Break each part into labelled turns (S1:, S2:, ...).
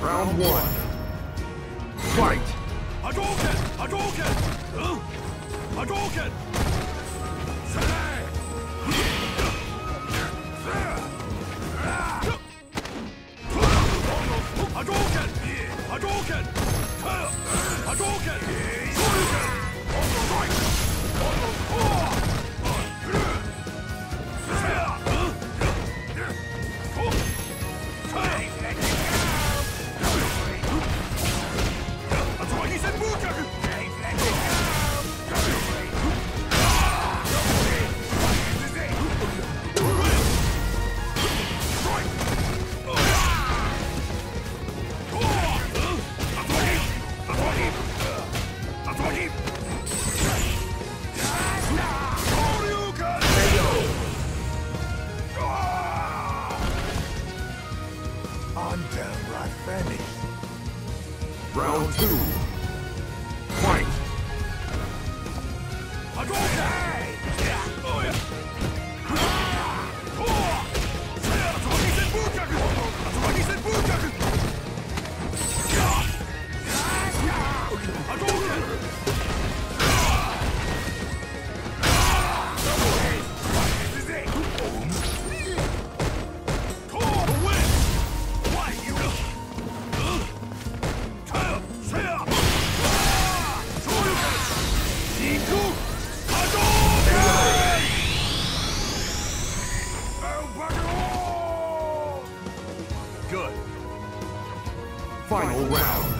S1: Round one. Fight!
S2: Hadouken! Hadouken! Huh? Hadouken! Hadouken! Hadouken! Hadouken!
S3: I'm downright.
S1: Round two. Final round.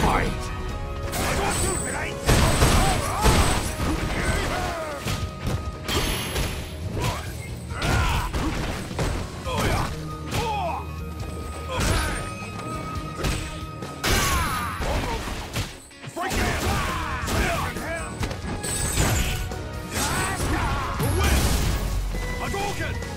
S1: Fight!
S2: Hadouken!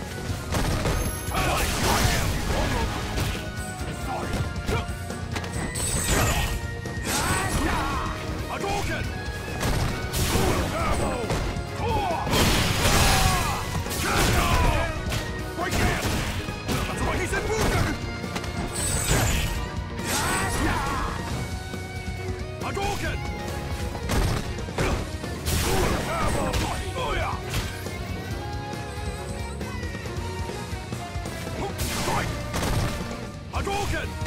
S2: Hadouken!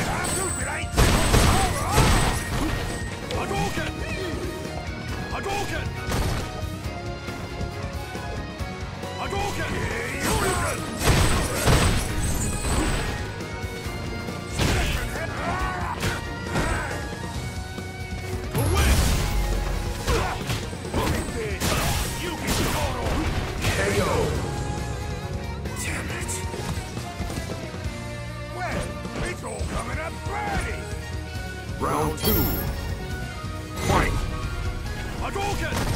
S3: Damn it. Well, it's all coming up ready.
S1: Round two. Fight!
S2: Hadouken!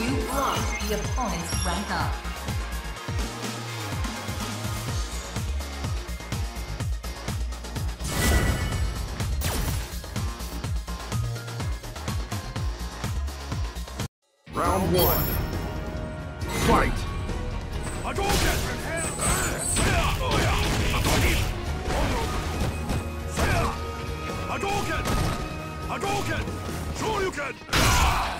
S4: You blocked the opponent's rank up.
S1: Round one. Fight!
S2: Hadouken! Hadouken! Hadouken! Shoryuken!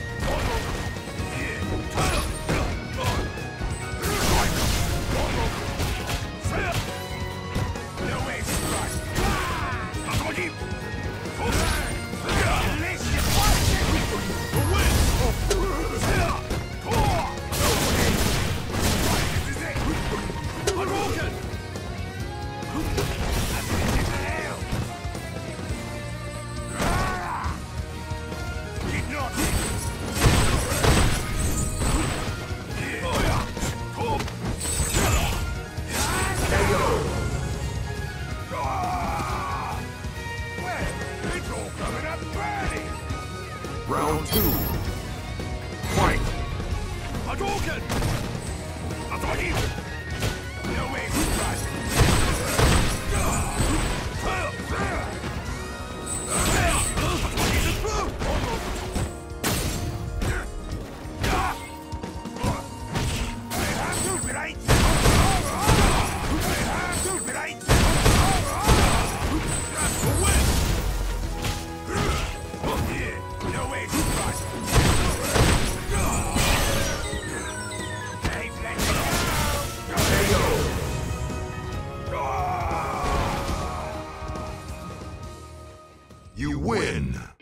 S3: coming up!
S1: Round two. Fight!
S2: Hadouken! Hadouken!
S3: No way! You win!